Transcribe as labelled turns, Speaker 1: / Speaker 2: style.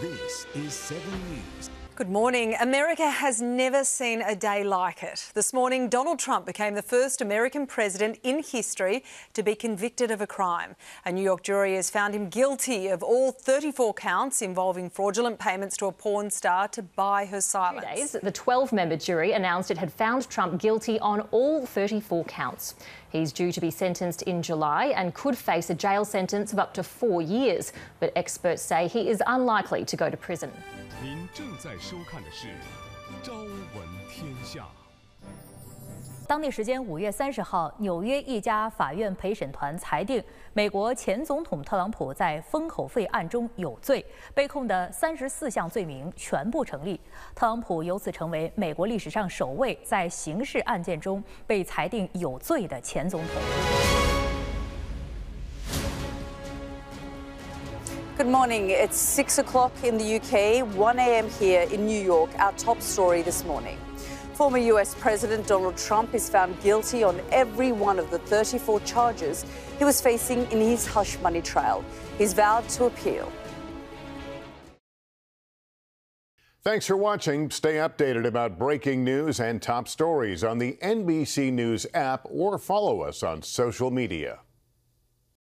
Speaker 1: This is 7 News.
Speaker 2: Good morning. America has never seen a day like it. This morning, Donald Trump became the first American president in history to be convicted of a crime. A New York jury has found him guilty of all 34 counts involving fraudulent payments to a porn star to buy her silence.
Speaker 3: Days, the 12 member jury announced it had found Trump guilty on all 34 counts. He's due to be sentenced in July and could face a jail sentence of up to four years. But experts say he is unlikely to go to prison.
Speaker 4: 您正在收看的是《朝闻天下》。
Speaker 5: 当地时间五月三十号，纽约一家法院陪审团裁定，美国前总统特朗普在封口费案中有罪，被控的三十四项罪名全部成立。特朗普由此成为美国历史上首位在刑事案件中被裁定有罪的前总统。
Speaker 6: Good morning. It's 6 o'clock in the UK, 1 a.m. here in New York. Our top story this morning. Former US President Donald Trump is found guilty on every one of the 34 charges he was facing in his hush money trial. He's vowed to appeal.
Speaker 7: Thanks for watching. Stay updated about breaking news and top stories on the NBC News app or follow us on social media.